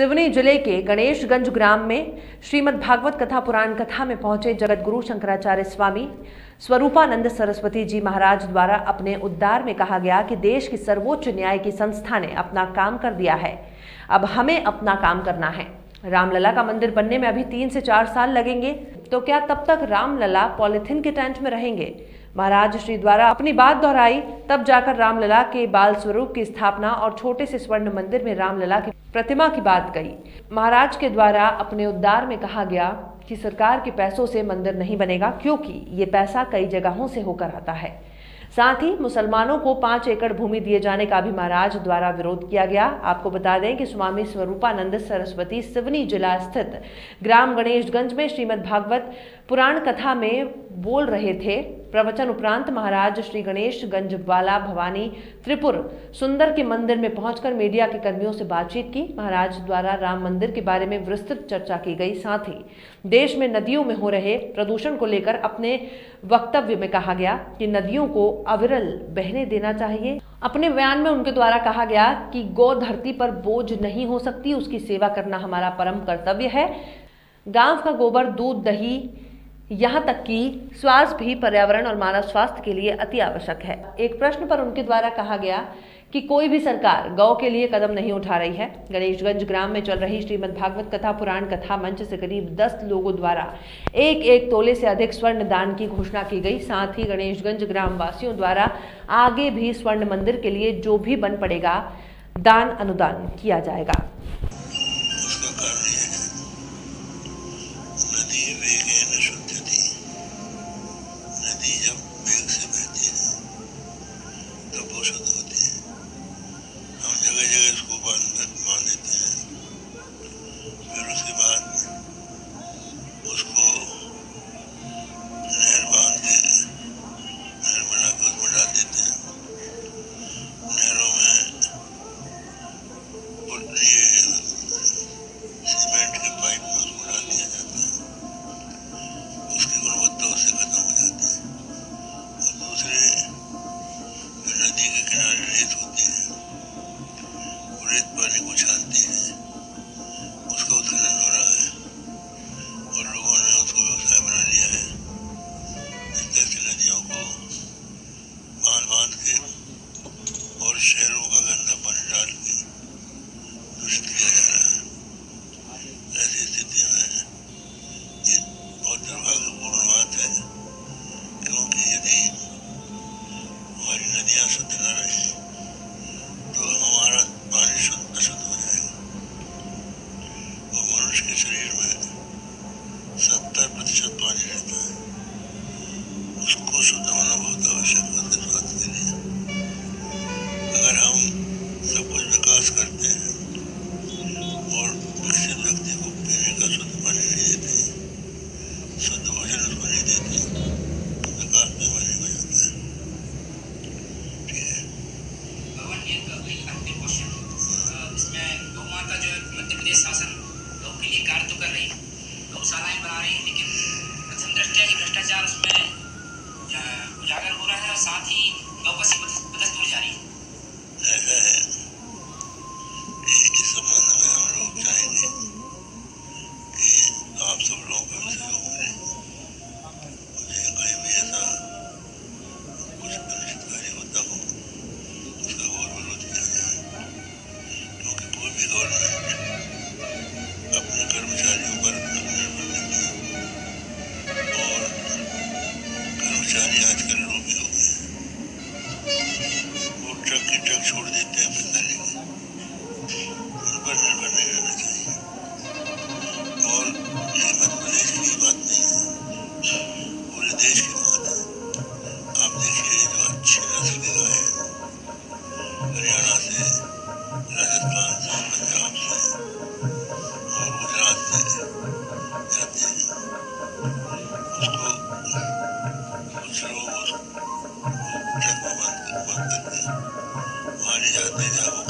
सिवनी ज़िले के गणेशगंज ग्राम में श्रीमद् भागवत कथा पुराण कथा में पहुँचे जगत गुरु शंकराचार्य स्वामी स्वरूपानंद सरस्वती जी महाराज द्वारा अपने उद्धार में कहा गया कि देश की सर्वोच्च न्याय की संस्था ने अपना काम कर दिया है। अब हमें अपना काम करना है। रामलला का मंदिर बनने में अभी तीन से चार साल लगेंगे। तो क्या तब तक रामलला पॉलिथिन के टेंट में रहेंगे? महाराज श्री द्वारा अपनी बात दोहराई, तब जाकर रामलला के बाल स्वरूप की स्थापना और छोटे से स्वर्ण मंदिर में रामलला की प्रतिमा की बात कही। महाराज के द्वारा अपने उद्धार में कहा गया कि सरकार के पैसों से मंदिर नहीं बनेगा, क्योंकि ये पैसा कई जगहों से होकर आता है। साथ ही मुसलमानों को पाँच एकड़ भूमि दिए जाने का भी महाराज द्वारा विरोध किया गया। आपको बता दें कि स्वामी स्वरूपानंद सरस्वती सिवनी जिला स्थित ग्राम गणेशगंज में श्रीमद् भागवत पुराण कथा में बोल रहे थे, प्रवचन उपरांत महाराज श्री गणेश गंजवाला भवानी त्रिपुर सुंदर के मंदिर में पहुंचकर मीडिया के कर्मियों से बातचीत की। महाराज द्वारा राम मंदिर के बारे में विस्तृत चर्चा की गई। साथ ही देश में नदियों में हो रहे प्रदूषण को लेकर अपने वक्तव्य में कहा गया कि नदियों को अविरल बहने देना चाहिए। अपने बयान में उनके द्वारा कहा गया कि गौ धरती पर बोझ नहीं हो सकती, उसकी सेवा करना हमारा परम कर्तव्य है। गाँव का गोबर, दूध, दही यहाँ तक कि श्वास भी पर्यावरण और मानव स्वास्थ्य के लिए अति आवश्यक है। एक प्रश्न पर उनके द्वारा कहा गया कि कोई भी सरकार गौ के लिए कदम नहीं उठा रही है। गणेशगंज ग्राम में चल रही श्रीमद् भागवत कथा, पुराण कथा मंच से करीब 10 लोगों द्वारा एक एक तोले से अधिक स्वर्ण दान की घोषणा की गई। साथ ही गणेशगंज ग्राम वासियों द्वारा आगे भी स्वर्ण मंदिर के लिए जो भी बन पड़ेगा, दान अनुदान किया जाएगा। जो तो शुद्ध होते हैं। हम जगह जगह इसको बाँध शहरों का गंदा पानी डाल सब कुछ विकास करते हैं। पंजाब से और गुजरात से जाते हैं उसको कुछ जाते हैं जहाँ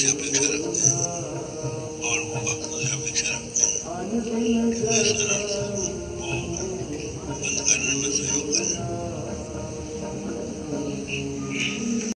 championship